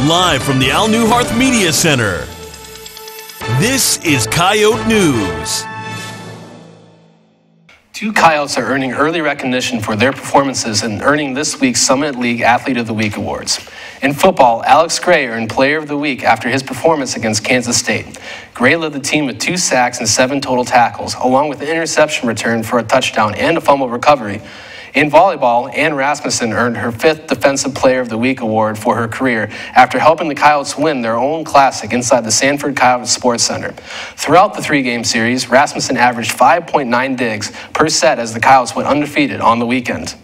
Live from the Al Neuharth Media Center. This is Coyote News. Two Coyotes are earning early recognition for their performances and earning this week's Summit League Athlete of the Week awards. In football, Alex Gray earned Player of the Week after his performance against Kansas State. Gray led the team with two sacks and seven total tackles, along with an interception return for a touchdown and a fumble recovery. In volleyball, Ann Rasmussen earned her fifth Defensive Player of the Week award for her career after helping the Coyotes win their own classic inside the Sanford Coyotes Sports Center. Throughout the three game series, Rasmussen averaged 5.9 digs per set as the Coyotes went undefeated on the weekend.